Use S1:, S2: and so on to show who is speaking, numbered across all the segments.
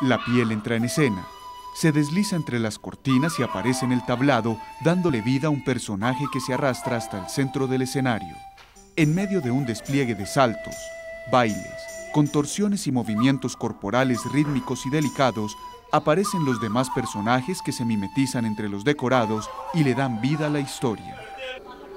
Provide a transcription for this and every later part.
S1: La piel entra en escena, se desliza entre las cortinas y aparece en el tablado, dándole vida a un personaje que se arrastra hasta el centro del escenario. En medio de un despliegue de saltos, bailes, contorsiones y movimientos corporales rítmicos y delicados, aparecen los demás personajes que se mimetizan entre los decorados y le dan vida a la historia.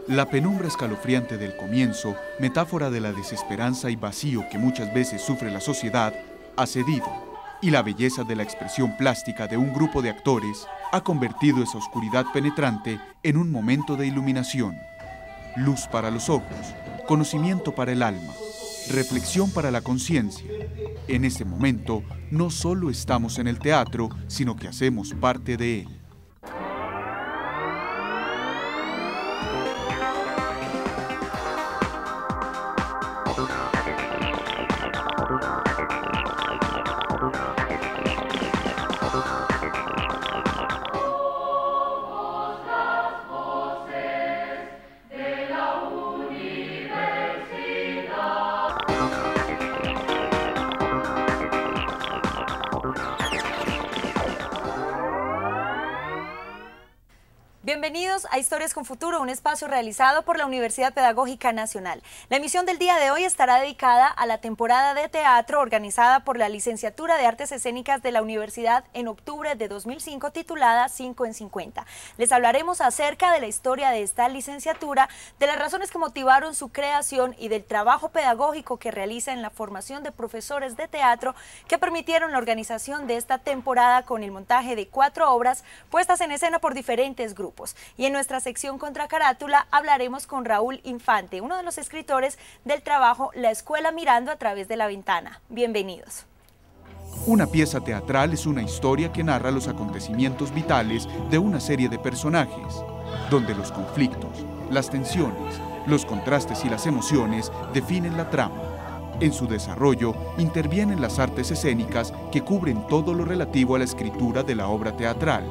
S1: La penumbra escalofriante del comienzo, metáfora de la desesperanza y vacío que muchas veces sufre la sociedad, ha cedido, y la belleza de la expresión plástica de un grupo de actores ha convertido esa oscuridad penetrante en un momento de iluminación. Luz para los ojos, conocimiento para el alma, reflexión para la conciencia. En ese momento, no solo estamos en el teatro, sino que hacemos parte de él.
S2: Un espacio realizado por la Universidad Pedagógica Nacional. La emisión del día de hoy estará dedicada a la temporada de teatro organizada por la Licenciatura de Artes Escénicas de la Universidad en octubre de 2005 titulada 5 en 50. Les hablaremos acerca de la historia de esta licenciatura, de las razones que motivaron su creación y del trabajo pedagógico que realiza en la formación de profesores de teatro que permitieron la organización de esta temporada con el montaje de cuatro obras puestas en escena por diferentes grupos. Y en nuestra sección Contra Carátula hablaremos con Raúl Infante, uno de los escritores del trabajo La Escuela Mirando a través de la ventana. Bienvenidos.
S1: Una pieza teatral es una historia que narra los acontecimientos vitales de una serie de personajes, donde los conflictos, las tensiones, los contrastes y las emociones definen la trama. En su desarrollo intervienen las artes escénicas que cubren todo lo relativo a la escritura de la obra teatral,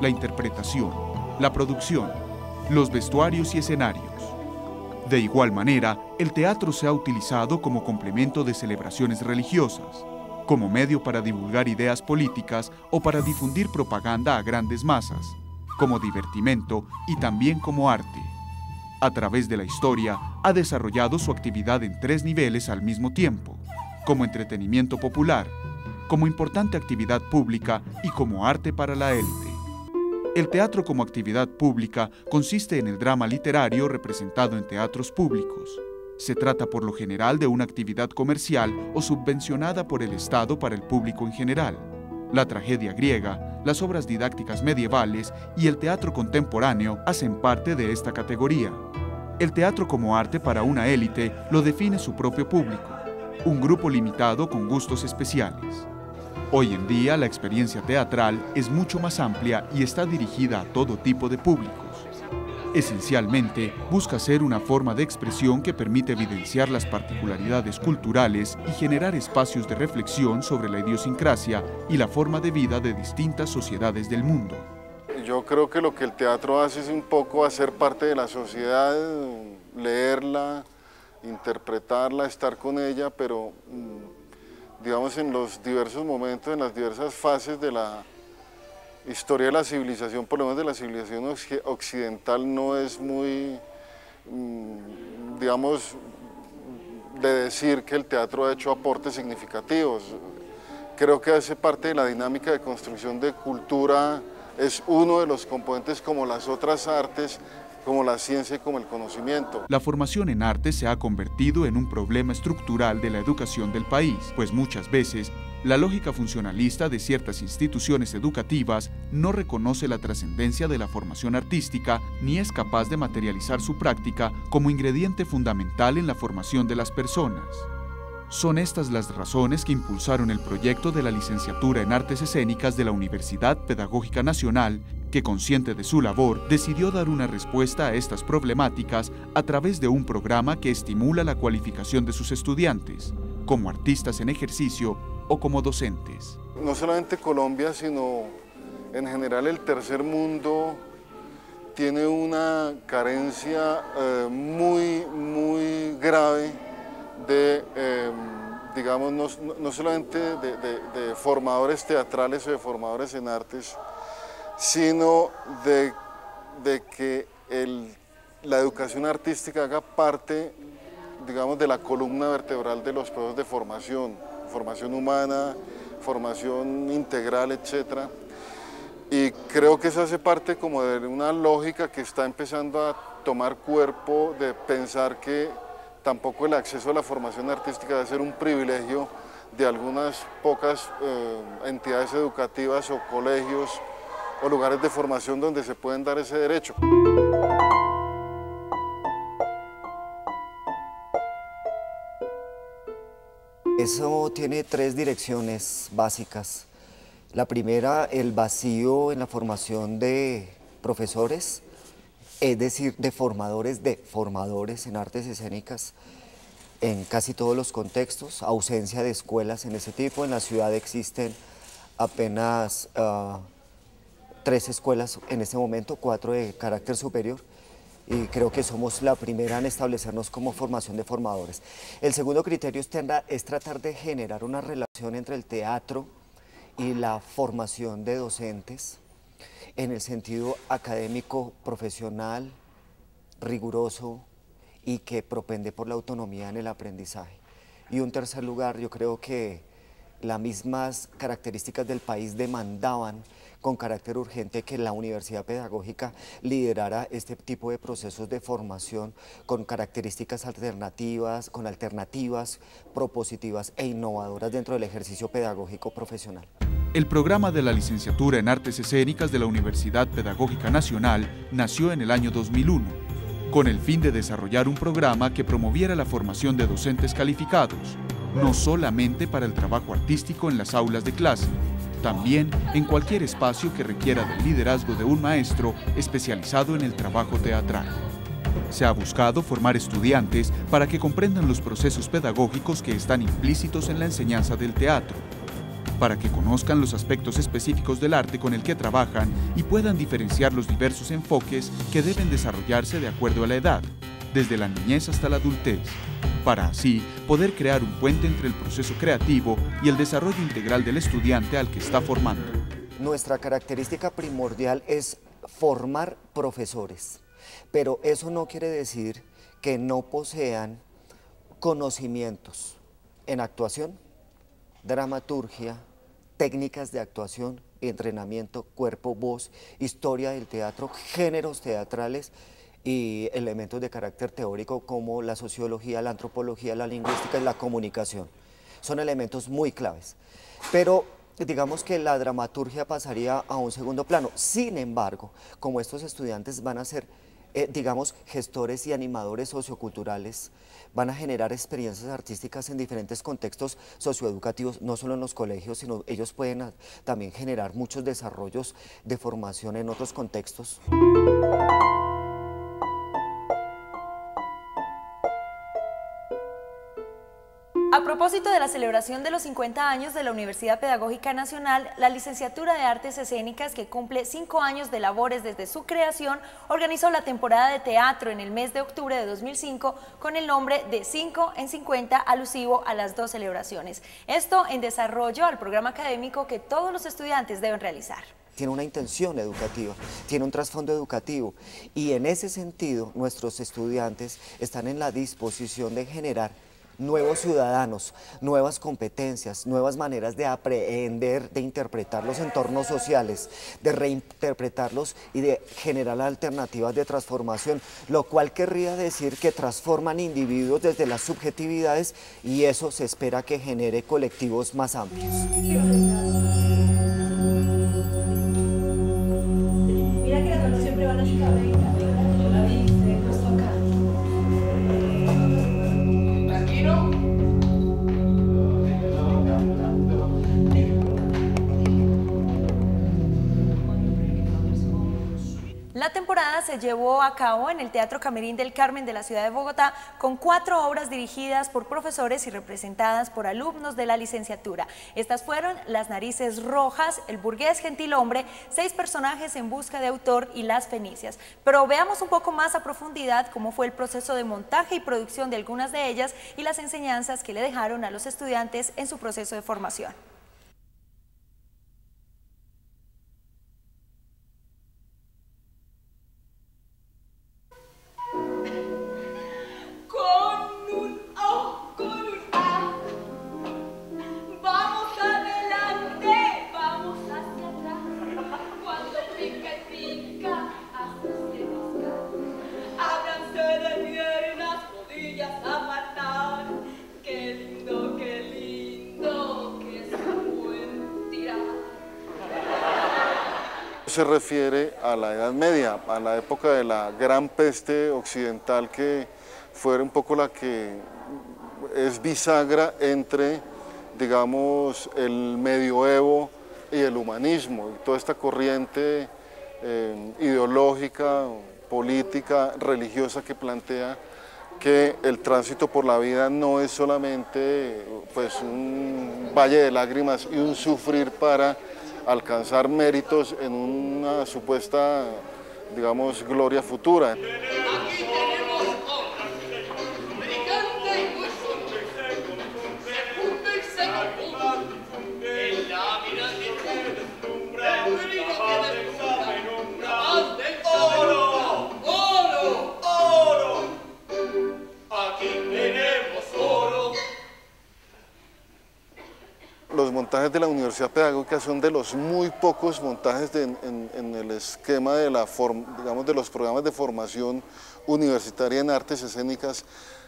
S1: la interpretación, la producción, los vestuarios y escenarios. De igual manera, el teatro se ha utilizado como complemento de celebraciones religiosas, como medio para divulgar ideas políticas o para difundir propaganda a grandes masas, como divertimento y también como arte. A través de la historia, ha desarrollado su actividad en tres niveles al mismo tiempo, como entretenimiento popular, como importante actividad pública y como arte para la élite. El teatro como actividad pública consiste en el drama literario representado en teatros públicos. Se trata por lo general de una actividad comercial o subvencionada por el Estado para el público en general. La tragedia griega, las obras didácticas medievales y el teatro contemporáneo hacen parte de esta categoría. El teatro como arte para una élite lo define su propio público, un grupo limitado con gustos especiales. Hoy en día la experiencia teatral es mucho más amplia y está dirigida a todo tipo de públicos. Esencialmente, busca ser una forma de expresión que permite evidenciar las particularidades culturales y generar espacios de reflexión sobre la idiosincrasia y la forma de vida de distintas sociedades del mundo.
S3: Yo creo que lo que el teatro hace es un poco hacer parte de la sociedad, leerla, interpretarla, estar con ella, pero mm, digamos, en los diversos momentos, en las diversas fases de la historia de la civilización, por lo menos de la civilización occidental, no es muy, mm, digamos, de decir que el teatro ha hecho aportes significativos. Creo que hace parte de la dinámica de construcción de cultura, es uno de los componentes como las otras artes como la ciencia y como el conocimiento.
S1: La formación en arte se ha convertido en un problema estructural de la educación del país, pues muchas veces la lógica funcionalista de ciertas instituciones educativas no reconoce la trascendencia de la formación artística ni es capaz de materializar su práctica como ingrediente fundamental en la formación de las personas. Son estas las razones que impulsaron el proyecto de la licenciatura en Artes Escénicas de la Universidad Pedagógica Nacional que consciente de su labor decidió dar una respuesta a estas problemáticas a través de un programa que estimula la cualificación de sus estudiantes, como artistas en ejercicio o como docentes.
S3: No solamente Colombia, sino en general el tercer mundo tiene una carencia eh, muy, muy grave de, em, digamos, no, solamente de, formadores teatrales o de formadores en artes, sino de, que la educación artística haga parte, digamos, de la columna vertebral de los procesos de formación, formación humana, formación integral, etc. Y creo que eso hace parte como de una lógica que está empezando a tomar cuerpo, de pensar que tampoco el acceso a la formación artística debe ser un privilegio de algunas pocas eh, entidades educativas o colegios o lugares de formación donde se pueden dar ese derecho.
S4: Eso tiene tres direcciones básicas. La primera, el vacío en la formación de profesores, es decir, de formadores de formadores en artes escénicas en casi todos los contextos, ausencia de escuelas en ese tipo. En la ciudad existen apenas ah, tres escuelas en este momento, cuatro de carácter superior, y creo que somos la primera en establecernos como formación de formadores. El segundo criterio es, es tratar de generar una relación entre el teatro y la formación de docentes, en el sentido académico, profesional, riguroso y que propende por la autonomía en el aprendizaje. Y un tercer lugar, yo creo que las mismas características del país demandaban con carácter urgente que la Universidad Pedagógica liderara este tipo de procesos de formación con características alternativas, con alternativas propositivas e innovadoras dentro del ejercicio pedagógico profesional.
S1: El programa de la licenciatura en Artes Escénicas de la Universidad Pedagógica Nacional nació en el año 2001, con el fin de desarrollar un programa que promoviera la formación de docentes calificados, no solamente para el trabajo artístico en las aulas de clase, también en cualquier espacio que requiera del liderazgo de un maestro especializado en el trabajo teatral. Se ha buscado formar estudiantes para que comprendan los procesos pedagógicos que están implícitos en la enseñanza del teatro, para que conozcan los aspectos específicos del arte con el que trabajan y puedan diferenciar los diversos enfoques que deben desarrollarse de acuerdo a la edad, desde la niñez hasta la adultez, para así poder crear un puente entre el proceso creativo y el desarrollo integral del estudiante al que está formando.
S4: Nuestra característica primordial es formar profesores, pero eso no quiere decir que no posean conocimientos en actuación, dramaturgia, técnicas de actuación, entrenamiento, cuerpo, voz, historia del teatro, géneros teatrales y elementos de carácter teórico como la sociología, la antropología, la lingüística y la comunicación. Son elementos muy claves. Pero digamos que la dramaturgia pasaría a un segundo plano. Sin embargo, como estos estudiantes van a ser eh, digamos, gestores y animadores socioculturales van a generar experiencias artísticas en diferentes contextos socioeducativos, no solo en los colegios, sino ellos pueden también generar muchos desarrollos de formación en otros contextos.
S2: Propósito de la celebración de los 50 años de la Universidad Pedagógica Nacional, la licenciatura de Artes Escénicas, que cumple cinco años de labores desde su creación, organizó la temporada de teatro en el mes de octubre de 2005 con el nombre de 5 en 50, alusivo a las dos celebraciones. Esto en desarrollo al programa académico que todos los estudiantes deben realizar
S4: tiene una intención educativa, tiene un trasfondo educativo y en ese sentido nuestros estudiantes están en la disposición de generar nuevos ciudadanos, nuevas competencias, nuevas maneras de aprender, de interpretar los entornos sociales, de reinterpretarlos y de generar alternativas de transformación, lo cual querría decir que transforman individuos desde las subjetividades y eso se espera que genere colectivos más amplios.
S2: La temporada se llevó a cabo en el Teatro Camerín del Carmen de la ciudad de Bogotá con cuatro obras dirigidas por profesores y representadas por alumnos de la licenciatura. Estas fueron Las narices rojas, El burgués gentilhombre, Seis personajes en busca de autor y Las fenicias. Pero veamos un poco más a profundidad cómo fue el proceso de montaje y producción de algunas de ellas y las enseñanzas que le dejaron a los estudiantes en su proceso de formación.
S3: Se refiere a la Edad Media, a la época de la gran peste occidental que fue un poco la que es bisagra entre, digamos, el medioevo y el humanismo, y toda esta corriente eh, ideológica, política, religiosa que plantea que el tránsito por la vida no es solamente pues, un valle de lágrimas y un sufrir para alcanzar méritos en una supuesta, digamos, gloria futura. Montajes de la Universidad Pedagógica son de los muy pocos montajes en, el esquema de, la digamos, de los programas de formación universitaria en artes escénicas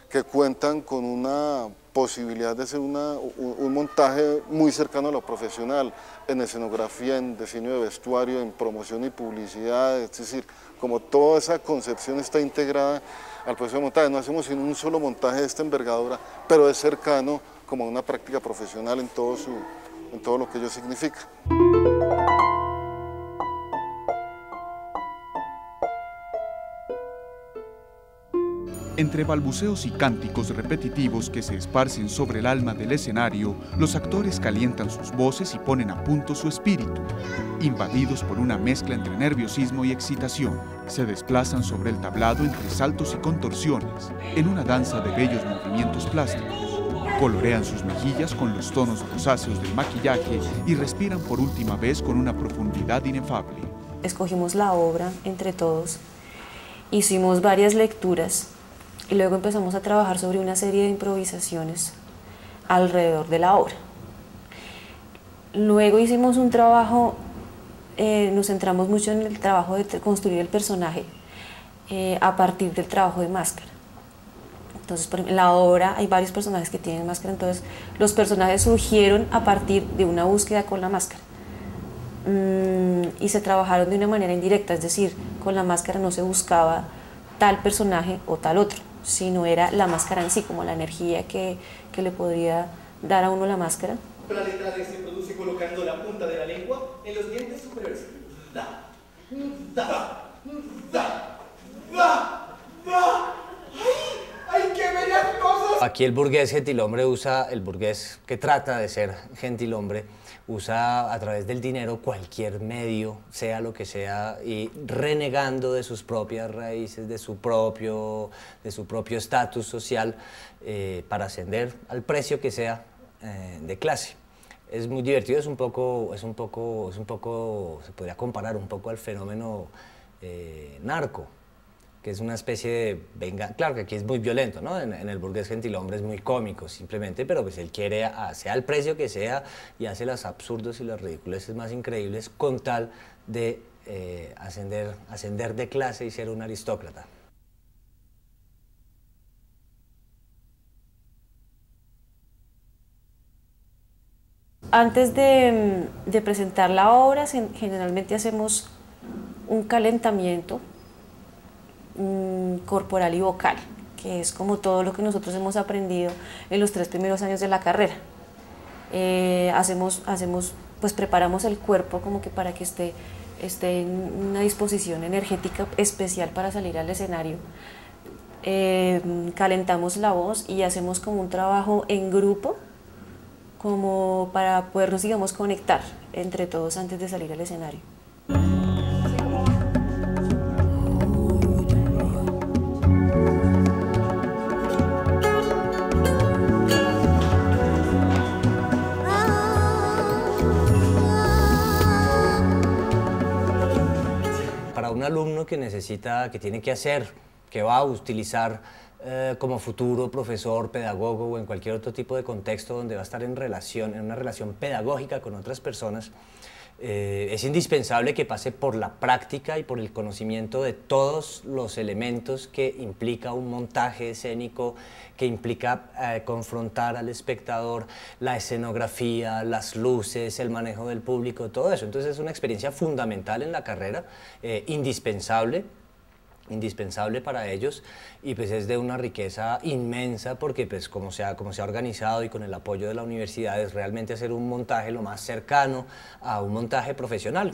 S3: que cuentan con una posibilidad de hacer un, montaje muy cercano a lo profesional, en escenografía, en diseño de vestuario, en promoción y publicidad, es decir, como toda esa concepción está integrada al proceso de montaje, no hacemos sino un solo montaje de esta envergadura, pero es cercano como una práctica profesional en todo, su, en todo lo que ello significa.
S1: Entre balbuceos y cánticos repetitivos que se esparcen sobre el alma del escenario, los actores calientan sus voces y ponen a punto su espíritu. Invadidos por una mezcla entre nerviosismo y excitación, se desplazan sobre el tablado entre saltos y contorsiones, en una danza de bellos movimientos plásticos. Colorean sus mejillas con los tonos rosáceos del maquillaje y respiran por última vez con una profundidad inefable.
S5: Escogimos la obra entre todos, hicimos varias lecturas y luego empezamos a trabajar sobre una serie de improvisaciones alrededor de la obra. Luego hicimos un trabajo, eh, nos centramos mucho en el trabajo de construir el personaje eh, a partir del trabajo de máscara. Entonces, en la obra hay varios personajes que tienen máscara, entonces los personajes surgieron a partir de una búsqueda con la máscara. Mm, y se trabajaron de una manera indirecta, es decir, con la máscara no se buscaba tal personaje o tal otro, sino era la máscara en sí, como la energía que, que le podría dar a uno la máscara.
S6: La letra D se produce colocando la punta de la lengua en los dientes superiores. Da, da, da, da, da.
S7: Aquí el burgués gentilhombre usa, el burgués que trata de ser gentilhombre, usa a través del dinero cualquier medio, sea lo que sea, y renegando de sus propias raíces, de su propio de su propio estatus social, eh, para ascender al precio que sea eh, de clase. Es muy divertido, es un poco, es un poco, es un poco, se podría comparar un poco al fenómeno eh, narco, que es una especie de venga, claro que aquí es muy violento, ¿no? En, el burgués gentilhombre es muy cómico simplemente, pero pues él quiere, sea el precio que sea, y hace las absurdos y las ridiculeces más increíbles con tal de eh, ascender, ascender de clase y ser un aristócrata.
S5: Antes de, de presentar la obra, generalmente hacemos un calentamiento Mm, corporal y vocal, que es como todo lo que nosotros hemos aprendido en los tres primeros años de la carrera. Eh, hacemos, hacemos, pues preparamos el cuerpo como que para que esté esté en una disposición energética especial para salir al escenario. Eh, calentamos la voz y hacemos como un trabajo en grupo, como para podernos, digamos, conectar entre todos antes de salir al escenario.
S7: Un alumno que necesita, que tiene que hacer, que va a utilizar eh, como futuro profesor, pedagogo o en cualquier otro tipo de contexto donde va a estar en relación, en una relación pedagógica con otras personas, eh, es indispensable que pase por la práctica y por el conocimiento de todos los elementos que implica un montaje escénico, que implica eh, confrontar al espectador, la escenografía, las luces, el manejo del público, todo eso. Entonces es una experiencia fundamental en la carrera, indispensable indispensable para ellos y pues es de una riqueza inmensa porque pues como se, ha, como se ha organizado y con el apoyo de la universidad es realmente hacer un montaje lo más cercano a un montaje profesional.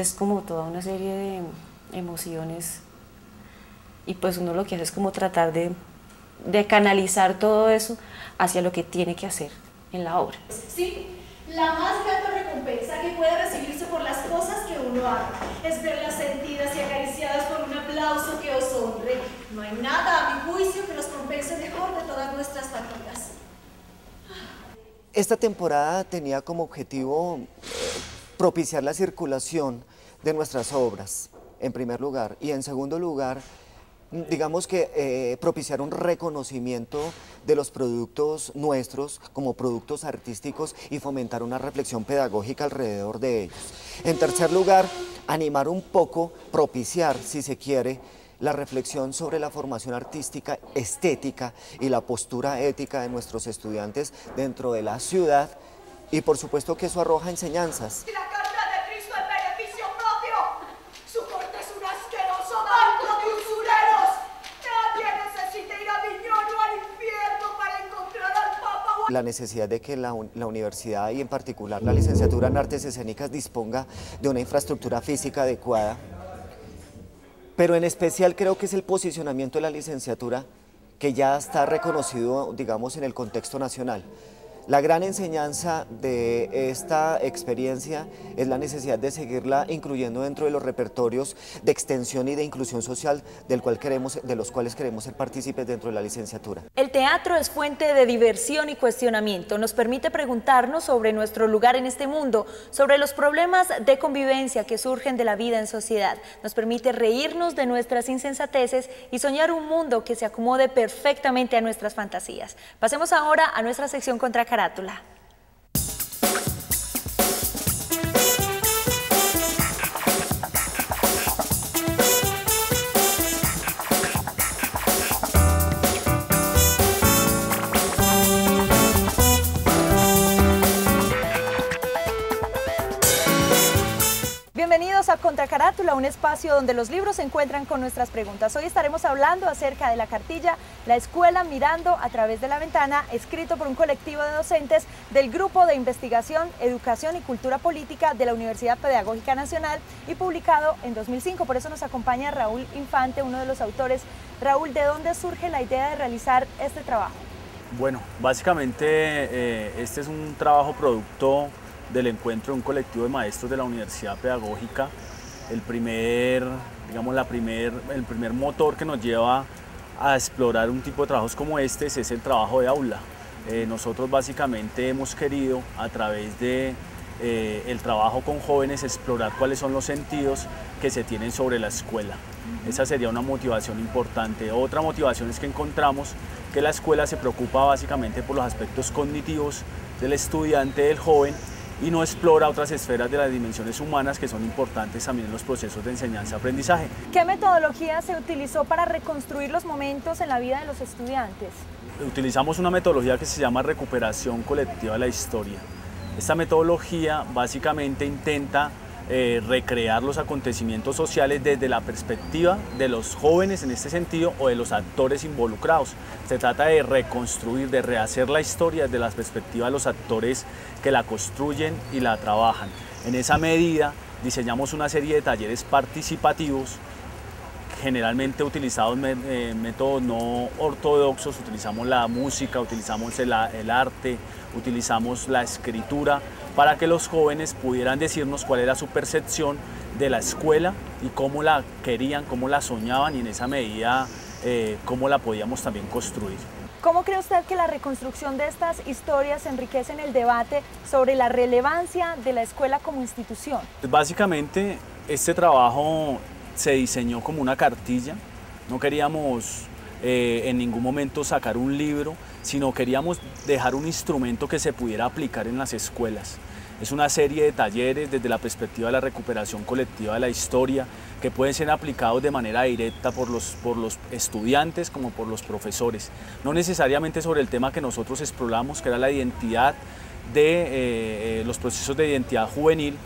S5: Es como toda una serie de emociones y pues uno lo que hace es como tratar de, de canalizar todo eso hacia lo que tiene que hacer en la obra.
S8: Sí, la más grande recompensa que puede recibirse por las cosas que uno haga es verlas sentidas y acariciadas por un aplauso que os honre. No hay nada, a mi juicio, que nos compense mejor de todas nuestras fatigas.
S4: Esta temporada tenía como objetivo propiciar la circulación de nuestras obras, en primer lugar, y en segundo lugar, digamos que eh, propiciar un reconocimiento de los productos nuestros como productos artísticos y fomentar una reflexión pedagógica alrededor de ellos. En tercer lugar, animar un poco, propiciar, si se quiere, la reflexión sobre la formación artística, estética y la postura ética de nuestros estudiantes dentro de la ciudad y por supuesto que eso arroja enseñanzas.
S8: Si la carta de Cristo es beneficio propio, su corte es un asqueroso banco de usureros. Nadie necesita ir a Viñón o al infierno para encontrar al Papa o a...
S4: La necesidad de que la, universidad y en particular la licenciatura en artes escénicas disponga de una infraestructura física adecuada, pero en especial creo que es el posicionamiento de la licenciatura que ya está reconocido, digamos, en el contexto nacional. La gran enseñanza de esta experiencia es la necesidad de seguirla incluyendo dentro de los repertorios de extensión y de inclusión social del cual queremos, de los cuales queremos ser partícipes dentro de la licenciatura.
S2: El teatro es fuente de diversión y cuestionamiento. Nos permite preguntarnos sobre nuestro lugar en este mundo, sobre los problemas de convivencia que surgen de la vida en sociedad. Nos permite reírnos de nuestras insensateces y soñar un mundo que se acomode perfectamente a nuestras fantasías. Pasemos ahora a nuestra sección contra Bienvenidos a Contracarátula, un espacio donde los libros se encuentran con nuestras preguntas. Hoy estaremos hablando acerca de la cartilla La Escuela Mirando a través de la Ventana, escrito por un colectivo de docentes del Grupo de Investigación, Educación y Cultura Política de la Universidad Pedagógica Nacional y publicado en 2005. Por eso nos acompaña Raúl Infante, uno de los autores. Raúl, ¿de dónde surge la idea de realizar este trabajo?
S9: Bueno, básicamente eh, este es un trabajo producto del encuentro de un colectivo de maestros de la Universidad Pedagógica. El primer, digamos, la primer, el primer motor que nos lleva a explorar un tipo de trabajos como este es el trabajo de aula. Eh, nosotros básicamente hemos querido a través de eh, el trabajo con jóvenes explorar cuáles son los sentidos que se tienen sobre la escuela. Esa sería una motivación importante. Otra motivación es que encontramos que la escuela se preocupa básicamente por los aspectos cognitivos del estudiante, del joven, y no explora otras esferas de las dimensiones humanas que son importantes también en los procesos de enseñanza-aprendizaje.
S2: ¿Qué metodología se utilizó para reconstruir los momentos en la vida de los estudiantes?
S9: Utilizamos una metodología que se llama recuperación colectiva de la historia. Esta metodología básicamente intenta eh, recrear los acontecimientos sociales desde la perspectiva de los jóvenes en este sentido o de los actores involucrados. Se trata de reconstruir, de rehacer la historia desde la perspectiva de los actores que la construyen y la trabajan. En esa medida diseñamos una serie de talleres participativos generalmente utilizados eh, métodos no ortodoxos, utilizamos la música, utilizamos el, arte, utilizamos la escritura para que los jóvenes pudieran decirnos cuál era su percepción de la escuela y cómo la querían, cómo la soñaban y en esa medida eh, cómo la podíamos también construir.
S2: ¿Cómo cree usted que la reconstrucción de estas historias enriquecen el debate sobre la relevancia de la escuela como institución?
S9: Básicamente, este trabajo se diseñó como una cartilla. No queríamos eh, en ningún momento sacar un libro, sino queríamos dejar un instrumento que se pudiera aplicar en las escuelas. Es una serie de talleres desde la perspectiva de la recuperación colectiva de la historia que pueden ser aplicados de manera directa por los, por los estudiantes como por los profesores. No necesariamente sobre el tema que nosotros exploramos, que era la identidad de eh, eh, los procesos de identidad juvenil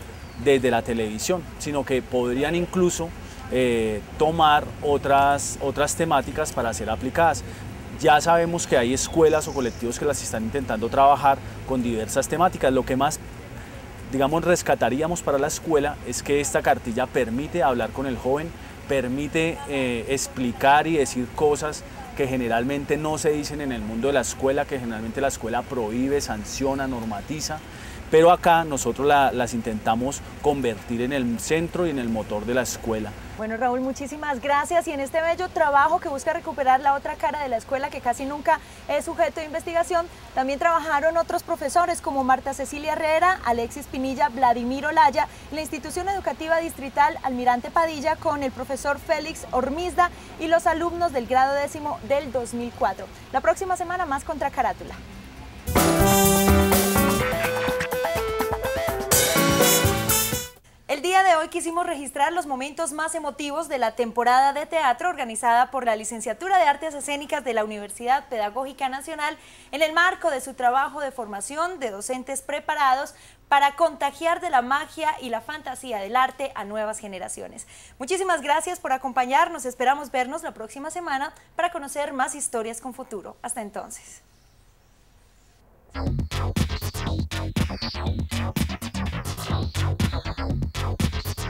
S9: desde la televisión, sino que podrían incluso eh, tomar otras, otras temáticas para ser aplicadas. Ya sabemos que hay escuelas o colectivos que las están intentando trabajar con diversas temáticas. Lo que más, digamos, rescataríamos para la escuela es que esta cartilla permite hablar con el joven, permite eh, explicar y decir cosas que generalmente no se dicen en el mundo de la escuela, que generalmente la escuela prohíbe, sanciona, normatiza pero acá nosotros las intentamos convertir en el centro y en el motor de la escuela.
S2: Bueno Raúl, muchísimas gracias y en este bello trabajo que busca recuperar la otra cara de la escuela que casi nunca es sujeto de investigación, también trabajaron otros profesores como Marta Cecilia Herrera, Alexis Pinilla, Vladimir Olaya la institución educativa distrital Almirante Padilla con el profesor Félix Ormizda y los alumnos del grado décimo del 2004. La próxima semana más contra Carátula. hoy quisimos registrar los momentos más emotivos de la temporada de teatro organizada por la Licenciatura de Artes Escénicas de la Universidad Pedagógica Nacional en el marco de su trabajo de formación de docentes preparados para contagiar de la magia y la fantasía del arte a nuevas generaciones. Muchísimas gracias por acompañarnos. Esperamos vernos la próxima semana para conocer más historias con futuro. Hasta entonces.